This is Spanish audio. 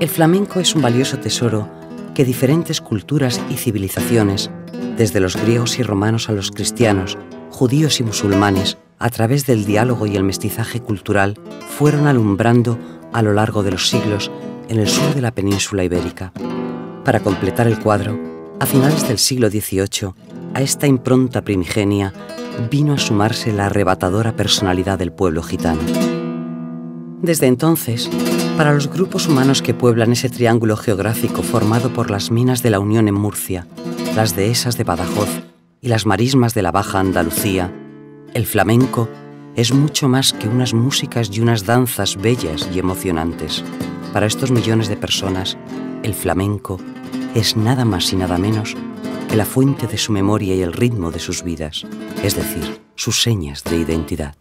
El flamenco es un valioso tesoro que diferentes culturas y civilizaciones, desde los griegos y romanos a los cristianos, judíos y musulmanes, a través del diálogo y el mestizaje cultural, fueron alumbrando a lo largo de los siglos en el sur de la península ibérica. Para completar el cuadro, a finales del siglo XVIII, a esta impronta primigenia vino a sumarse la arrebatadora personalidad del pueblo gitano. Desde entonces, para los grupos humanos que pueblan ese triángulo geográfico formado por las minas de la Unión en Murcia, las dehesas de Badajoz y las marismas de la Baja Andalucía, el flamenco es mucho más que unas músicas y unas danzas bellas y emocionantes. Para estos millones de personas, el flamenco es nada más y nada menos que la fuente de su memoria y el ritmo de sus vidas, es decir, sus señas de identidad.